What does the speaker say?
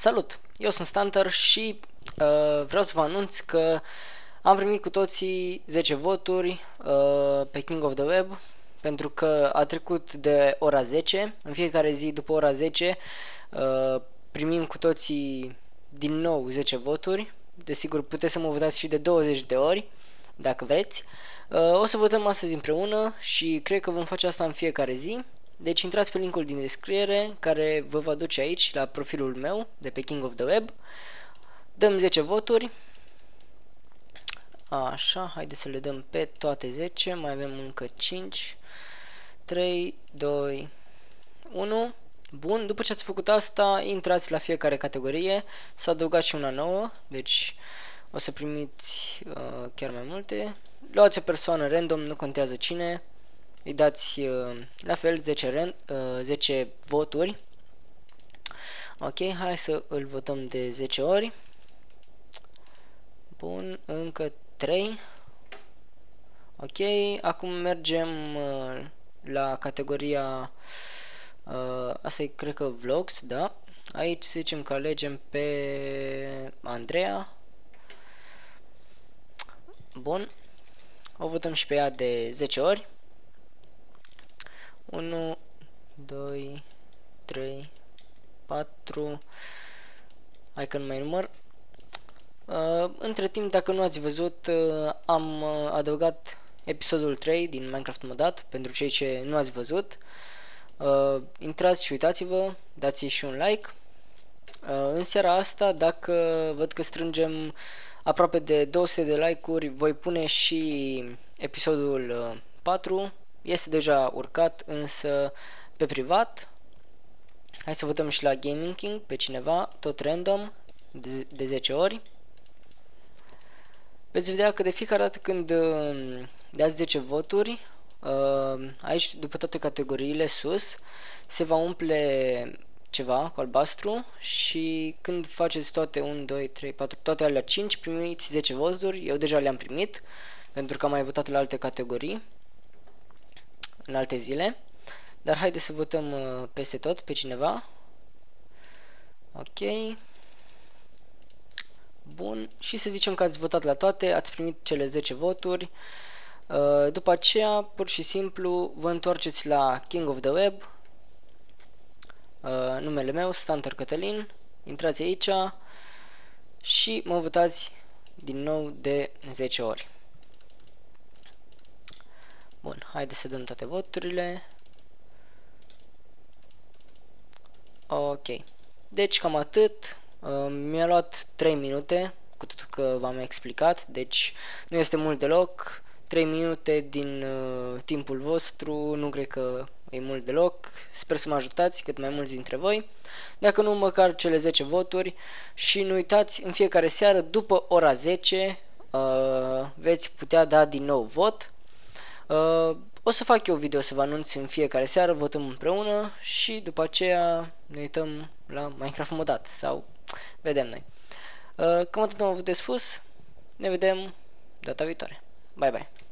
Salut! Eu sunt Stanter și uh, vreau să vă anunț că am primit cu toții 10 voturi uh, pe King of the Web pentru că a trecut de ora 10. În fiecare zi după ora 10 uh, primim cu toții din nou 10 voturi. Desigur puteți să mă votați și de 20 de ori dacă vreți. Uh, o să votăm astăzi împreună și cred că vom face asta în fiecare zi. Deci intrați pe linkul din descriere care vă va duce aici la profilul meu de pe King of the Web. Dăm 10 voturi. Așa, haideți să le dăm pe toate 10, mai avem încă 5. 3, 2, 1. Bun, după ce ați făcut asta, intrați la fiecare categorie, să adăugați și una nouă, deci o să primiți uh, chiar mai multe. Luați o persoană random, nu contează cine, îi dați uh, la fel 10, rent, uh, 10 voturi. Ok, hai să îl votăm de 10 ori. Bun, încă 3. Ok, acum mergem uh, la categoria uh, asta e cred că vlogs, da. Aici să zicem că alegem pe Andreea. Bun. O votăm și pe ea de 10 ori. 1, 2, 3, 4, hai că nu mai număr. Uh, între timp, dacă nu ați văzut, uh, am uh, adăugat episodul 3 din Minecraft Modat pentru cei ce nu ați văzut. Uh, intrați și uitați-vă, dați și un like. Uh, în seara asta, dacă văd că strângem aproape de 200 de like-uri, voi pune și episodul uh, 4 este deja urcat, însă pe privat. Hai să votăm și la Gaming King pe cineva, tot random, de, de 10 ori. Veți vedea că de fiecare dată când uh, dați 10 voturi, uh, aici după toate categoriile sus, se va umple ceva cu albastru și când faceți toate 1, 2, 3, 4, toate alea 5, primiți 10 voturi, eu deja le-am primit pentru că am mai votat la alte categorii în alte zile. Dar haideți să votăm uh, peste tot pe cineva. Ok. Bun. Și să zicem că ați votat la toate, ați primit cele 10 voturi. Uh, după aceea, pur și simplu, vă întoarceți la King of the Web. Uh, numele meu, Stantor Cătălin. Intrați aici și mă votați din nou de 10 ori. Bun, haide să dăm toate voturile. Ok. Deci cam atât. Uh, mi-a luat 3 minute, cu tot că v-am explicat, deci nu este mult deloc. 3 minute din uh, timpul vostru, nu cred că e mult deloc. Sper să mă ajutați cât mai mulți dintre voi. Dacă nu, măcar cele 10 voturi și nu uitați, în fiecare seară, după ora 10, uh, veți putea da din nou vot Uh, o să fac eu video să vă anunț în fiecare seară, votăm împreună și după aceea ne uităm la Minecraft modat sau vedem noi. Uh, cam atât am avut de spus, ne vedem data viitoare. Bye bye!